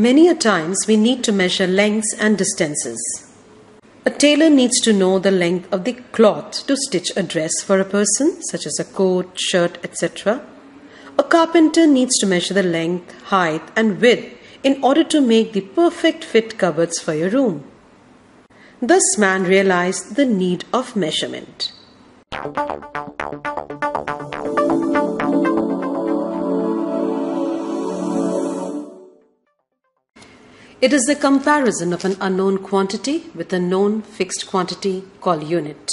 Many a times we need to measure lengths and distances. A tailor needs to know the length of the cloth to stitch a dress for a person, such as a coat, shirt, etc. A carpenter needs to measure the length, height, and width in order to make the perfect fit cupboards for your room. Thus, man realized the need of measurement. It is the comparison of an unknown quantity with a known fixed quantity called unit.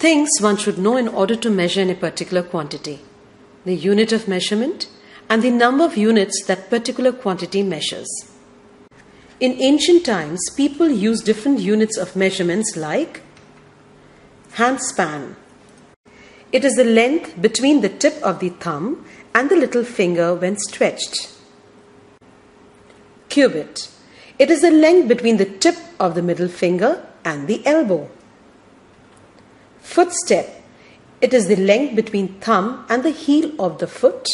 Things one should know in order to measure in a particular quantity the unit of measurement and the number of units that particular quantity measures. In ancient times, people used different units of measurements like handspan. It is the length between the tip of the thumb and the little finger when stretched. Cubit. It is the length between the tip of the middle finger and the elbow. Footstep. It is the length between thumb and the heel of the foot.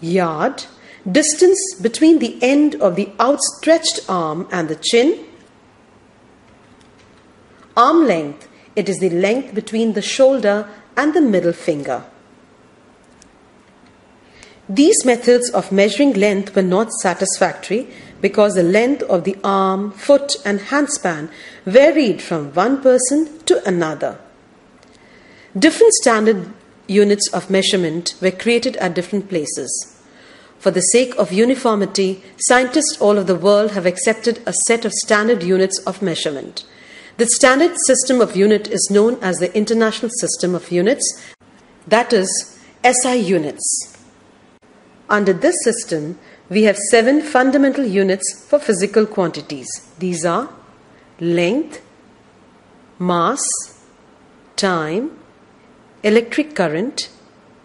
Yard. Distance between the end of the outstretched arm and the chin. Arm length. It is the length between the shoulder and the middle finger. These methods of measuring length were not satisfactory because the length of the arm, foot, and handspan varied from one person to another. Different standard units of measurement were created at different places. For the sake of uniformity, scientists all over the world have accepted a set of standard units of measurement. The standard system of unit is known as the International System of Units, that is, SI units. Under this system, we have seven fundamental units for physical quantities. These are length, mass, time, electric current,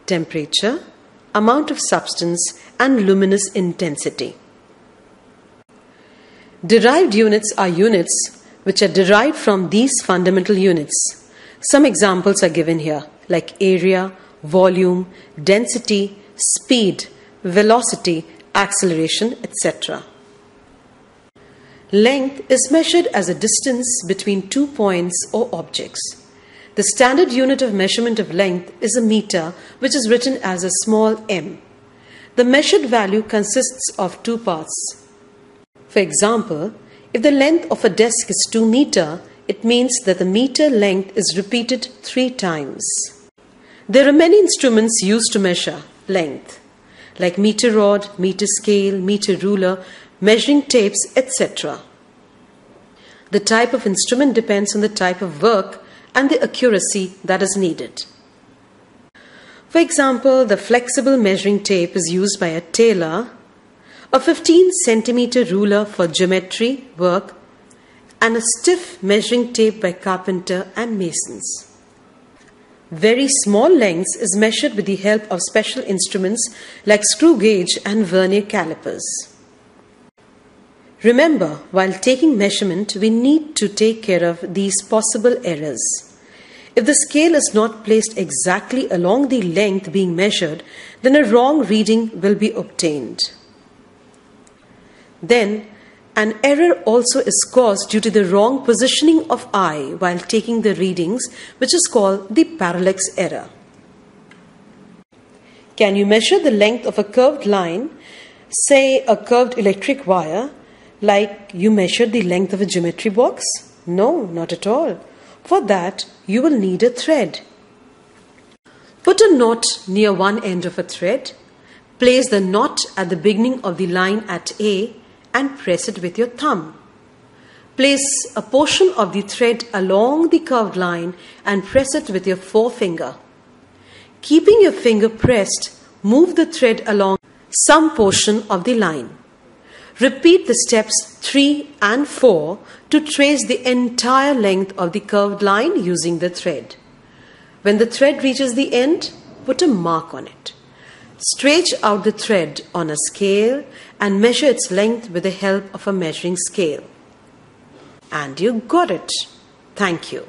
temperature, amount of substance, and luminous intensity. Derived units are units which are derived from these fundamental units. Some examples are given here, like area, volume, density, speed, velocity, acceleration, etc. Length is measured as a distance between two points or objects. The standard unit of measurement of length is a meter, which is written as a small m. The measured value consists of two parts. For example, if the length of a desk is 2 meter, it means that the meter length is repeated 3 times. There are many instruments used to measure length like meter rod, meter scale, meter ruler, measuring tapes, etc. The type of instrument depends on the type of work and the accuracy that is needed. For example, the flexible measuring tape is used by a tailor, a 15 centimeter ruler for geometry work, and a stiff measuring tape by carpenter and masons. Very small lengths is measured with the help of special instruments like screw gauge and vernier calipers. Remember, while taking measurement, we need to take care of these possible errors. If the scale is not placed exactly along the length being measured, then a wrong reading will be obtained. Then, an error also is caused due to the wrong positioning of eye while taking the readings, which is called the parallax error. Can you measure the length of a curved line, say a curved electric wire, like you measured the length of a geometry box? No, not at all. For that, you will need a thread. Put a knot near one end of a thread. Place the knot at the beginning of the line at A and press it with your thumb. Place a portion of the thread along the curved line and press it with your forefinger. Keeping your finger pressed, move the thread along some portion of the line. Repeat the steps 3 and 4 to trace the entire length of the curved line using the thread. When the thread reaches the end, put a mark on it. Stretch out the thread on a scale and measure its length with the help of a measuring scale. And you got it. Thank you.